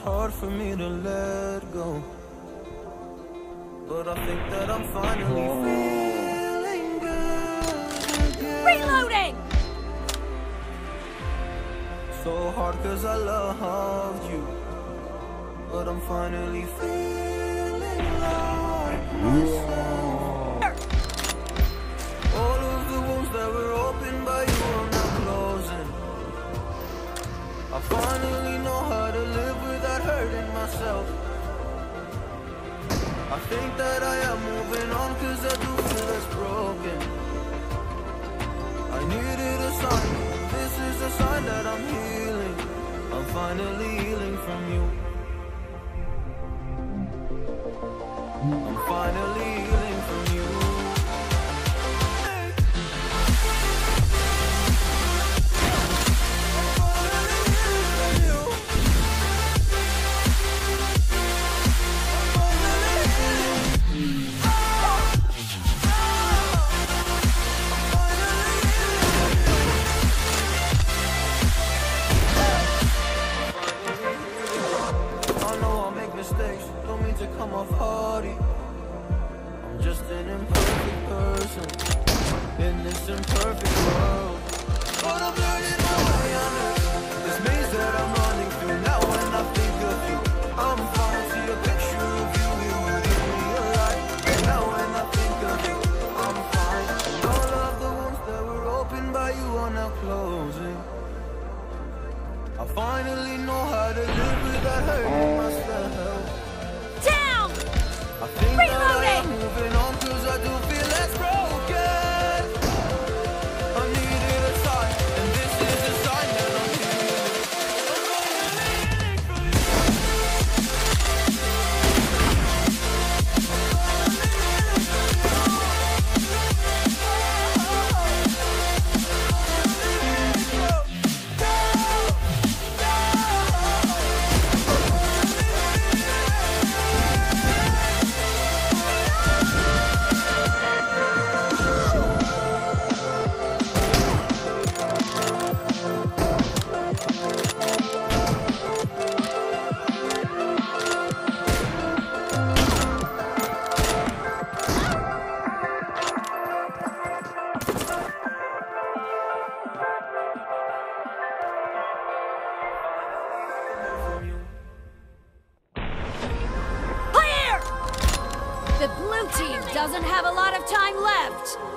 Hard for me to let go. But I think that I'm finally oh. feeling good again. Reloading! So hard cause I loved you. But I'm finally feeling like myself. think that I am moving on cause I do feel it's broken. I needed a sign, this is a sign that I'm healing. I'm finally healing this imperfect world. But I'm learning my way under this maze that I'm running through. Now when I think of you, I'm falling to your picture of you. You would give me a light. Now when I think of you, I'm fine. All of the wounds that were opened by you are now closing. I finally know how to live without hurting myself. Down! I think that I am Reloading! have a lot of time left.